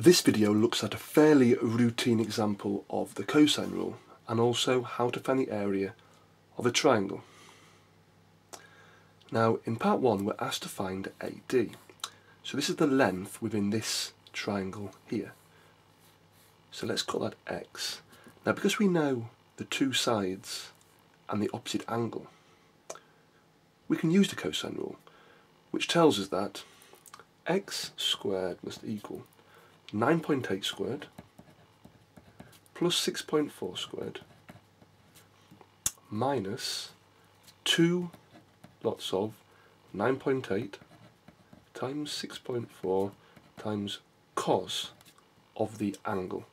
This video looks at a fairly routine example of the cosine rule and also how to find the area of a triangle. Now in part 1 we're asked to find AD. So this is the length within this triangle here. So let's call that x. Now because we know the two sides and the opposite angle, we can use the cosine rule, which tells us that x squared must equal 9.8 squared plus 6.4 squared minus 2 lots of 9.8 times 6.4 times cos of the angle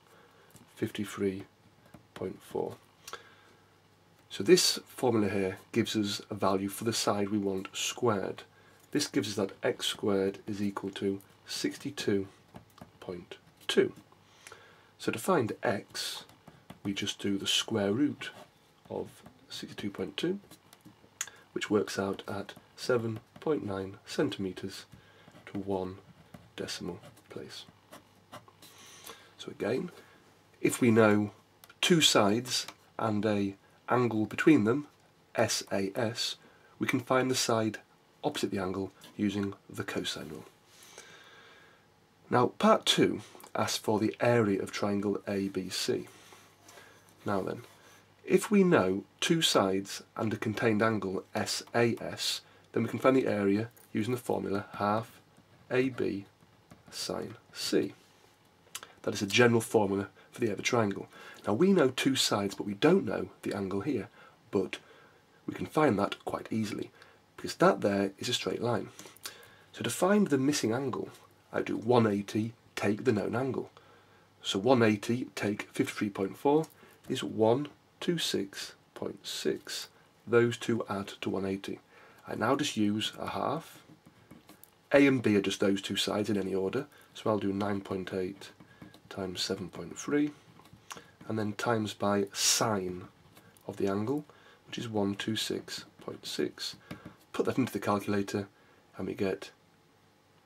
53.4. So this formula here gives us a value for the side we want squared. This gives us that x squared is equal to 62 0.2. So to find x, we just do the square root of 62.2, which works out at 7.9 centimetres to one decimal place. So again, if we know two sides and a angle between them, SAS, we can find the side opposite the angle using the cosine rule. Now, part 2 asks for the area of triangle ABC. Now then, if we know two sides and a contained angle SAS, then we can find the area using the formula half AB sine C. That is a general formula for the area of a triangle. Now we know two sides, but we don't know the angle here, but we can find that quite easily, because that there is a straight line. So to find the missing angle, I do 180 take the known angle. So 180 take 53.4 is 126.6. Those two add to 180. I now just use a half. A and B are just those two sides in any order. So I'll do 9.8 times 7.3 and then times by sine of the angle which is 126.6. Put that into the calculator and we get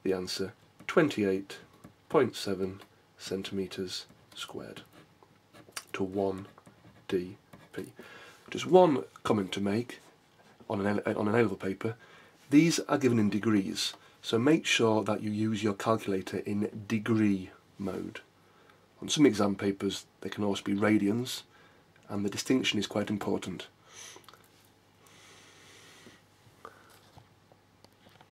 the answer 28.7 centimetres squared to 1 dp. Just one comment to make on an, on an A-level paper. These are given in degrees, so make sure that you use your calculator in degree mode. On some exam papers they can also be radians, and the distinction is quite important.